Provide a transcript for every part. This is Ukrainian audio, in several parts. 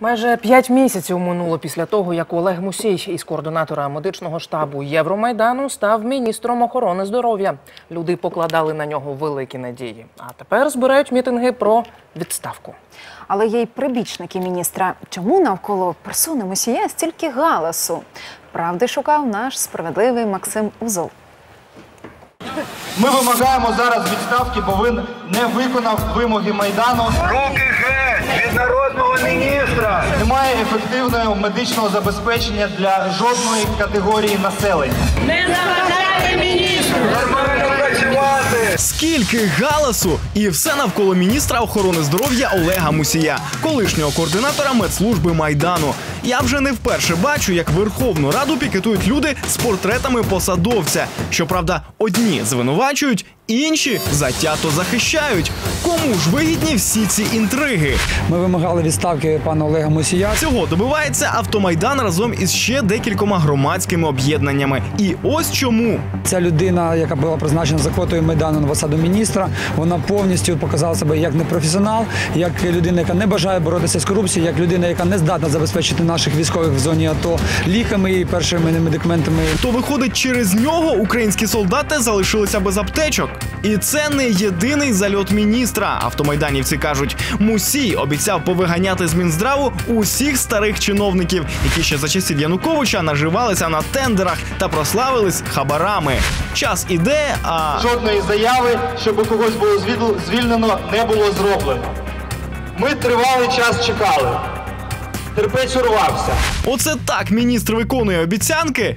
Майже п'ять місяців минуло після того, як Олег Мусій із координатора медичного штабу Євромайдану став міністром охорони здоров'я. Люди покладали на нього великі надії. А тепер збирають мітинги про відставку. Але є й прибічники міністра. Чому навколо персони Мусія стільки галасу? Правди шукав наш справедливий Максим Узол. Ми вимагаємо зараз відставки, бо він не виконав вимоги Майдану. Руки від народного міністра! Немає ефективного медичного забезпечення для жодної категорії населення. Не Нормально працювати! Скільки галасу! І все навколо міністра охорони здоров'я Олега Мусія, колишнього координатора медслужби Майдану. Я вже не вперше бачу, як Верховну Раду пікетують люди з портретами посадовця. Щоправда, одні звинувачують, інші затято захищають. Кому ж вигідні всі ці інтриги? Ми вимагали відставки пана Олега Мусія. Цього добивається автомайдан разом із ще декількома громадськими об'єднаннями. І ось чому Ця людина, яка була призначена за квотою Майдану на посаду міністра, вона повністю показала себе як непрофесіонал, як людина, яка не бажає боротися з корупцією, як людина, яка не здатна забезпечити наших військових в зоні ато ліками і першими медикаментами. То виходить, через нього українські солдати залишилися без аптечок. І це не єдиний зальот міністра. Автомайданівці кажуть, Мусій обіцяв повиганяти з Мінздраву усіх старих чиновників, які ще за часів Януковича наживалися на тендерах та прославились хабарами. Час іде, а Жодної заяви, щоб когось було звільнено, не було зроблено. Ми тривалий час чекали. Терпець урвався. оце так міністр виконує обіцянки.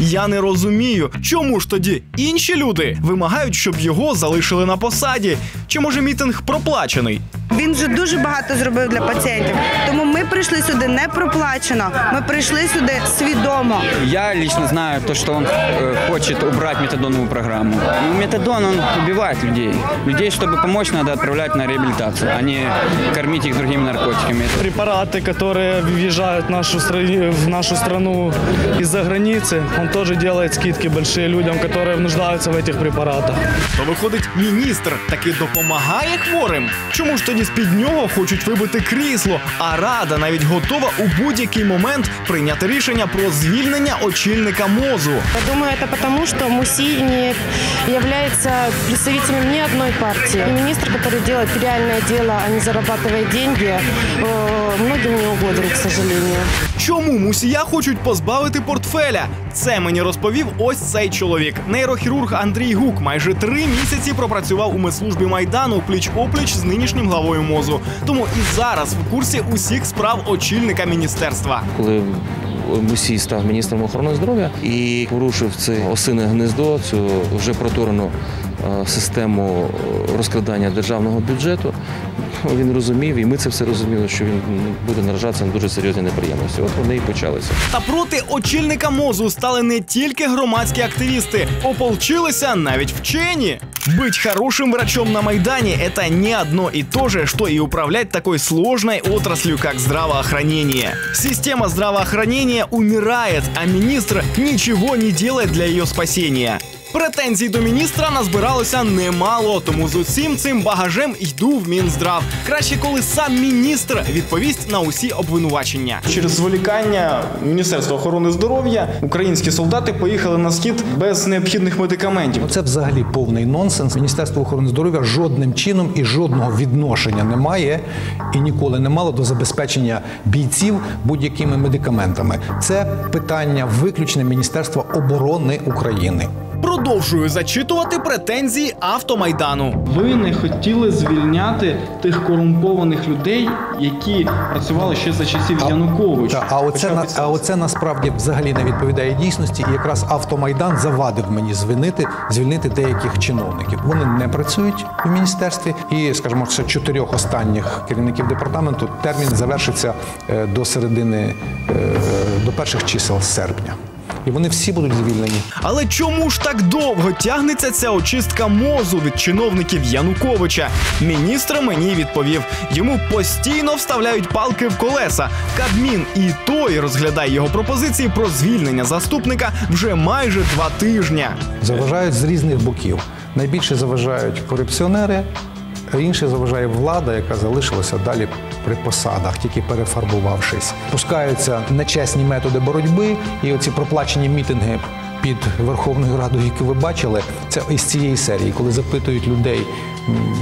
Я не розумію, чому ж тоді інші люди вимагають, щоб його залишили на посаді. Чи може мітинг проплачений? Він вже дуже багато зробив для пацієнтів. Тому ми прийшли сюди не проплачено. Ми прийшли сюди свідомо. Я лично знаю то, что он э, хочет убрать метадоновую программу. Ну, метадон, он убивает людей. Людей, чтобы помочь, надо отправлять на реабилитацию, а не кормить их другими наркотиками. препараты, которые въезжают в нашу, страни- в нашу страну из-за границы, он тоже делает скидки большие людям, которые нуждаются в этих препаратах. То виходить, міністр таки допомагає хворим. Чому ж тоді з-під нього хочуть вибити крісло? А рада навіть готова у будь-який момент прийняти рішення про звільнення очільника мозу. Я думаю, это потому, что Муси не является представителем ни одной партии. И министр, который делает реальное дело, а не зарабатывает деньги, э, многим не угоден, к сожалению. Чому мусія хочуть позбавити портфеля? Це мені розповів ось цей чоловік. Нейрохірург Андрій Гук майже три місяці пропрацював у медслужбі майдану пліч опліч з нинішнім главою мозу. Тому і зараз в курсі усіх справ очільника міністерства. коли Мусій став міністром охорони здоров'я і порушив це осине гнездо, цю вже проторену е, систему розкрадання державного бюджету. Він розумів, і ми це все розуміли, що він буде наражатися на дуже серйозні неприємності. От вони і почалися. Та проти очільника мозу стали не тільки громадські активісти, ополчилися навіть вчені. Быть хорошим врачом на Майдане – это не одно и то же, что и управлять такой сложной отраслью, как здравоохранение. Система здравоохранения умирает, а министр ничего не делает для ее спасения. Претензій до міністра назбиралося немало, тому з усім цим багажем йду в Мінздрав. Краще, коли сам міністр відповість на усі обвинувачення. Через зволікання Міністерства охорони здоров'я українські солдати поїхали на схід без необхідних медикаментів. Це взагалі повний нонсенс. Міністерство охорони здоров'я жодним чином і жодного відношення не має і ніколи не мало до забезпечення бійців будь-якими медикаментами. Це питання виключне Міністерства оборони України. Продовжую зачитувати претензії автомайдану. Ви не хотіли звільняти тих корумпованих людей, які працювали ще за часів Януковича. Та, а оце на це- а оце насправді взагалі не відповідає дійсності. І якраз автомайдан завадив мені звільнити звільнити деяких чиновників. Вони не працюють в міністерстві, і скажімо, це чотирьох останніх керівників департаменту термін завершиться е, до середини е, до перших чисел серпня. І вони всі будуть звільнені. Але чому ж так довго тягнеться ця очистка мозу від чиновників Януковича? Міністр мені відповів: йому постійно вставляють палки в колеса. Кабмін і той розглядає його пропозиції про звільнення заступника вже майже два тижня. Заважають з різних боків. Найбільше заважають корупціонери, Інше заважає влада, яка залишилася далі при посадах, тільки перефарбувавшись. Пускаються нечесні методи боротьби, і оці проплачені мітинги під Верховною Радою, які ви бачили, це із цієї серії, коли запитують людей,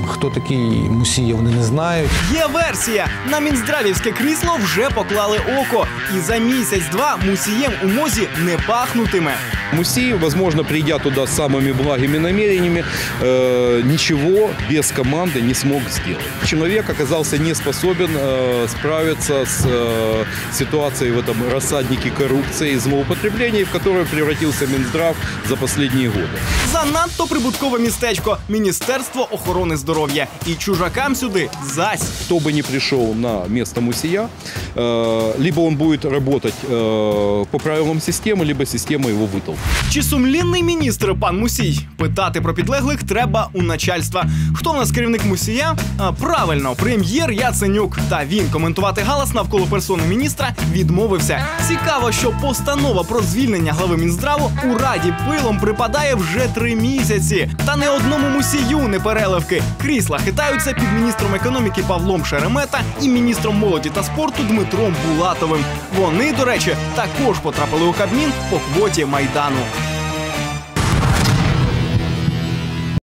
хто такий Мусієв, вони не знають. Є версія. На мінздравівське крісло вже поклали око. І за місяць-два мусієм у мозі не пахнутиме. Мусей, возможно, придя туда с самыми благими намерениями, э, ничего без команды не смог сделать. Человек оказался не способен э, справиться с э, ситуацией в этом рассаднике коррупции и злоупотребления, в которое превратился Минздрав за последние годы. Занадто прибуткове містечко Міністерство охорони здоров'я. І чужакам сюди зась. Кто бы ни пришел на место Мусия, э, либо он будет работать э, по правилам системы, либо система его вытолкнет. Чи сумлінний міністр пан Мусій? Питати про підлеглих треба у начальства. Хто в нас керівник Мусія? А, правильно, прем'єр Яценюк. Та він коментувати галас навколо персони міністра відмовився. Цікаво, що постанова про звільнення глави Мінздраву у раді пилом припадає вже три місяці. Та не одному мусію не переливки. Крісла хитаються під міністром економіки Павлом Шеремета і міністром молоді та спорту Дмитром Булатовим. Вони, до речі, також потрапили у Кабмін по квоті майдану.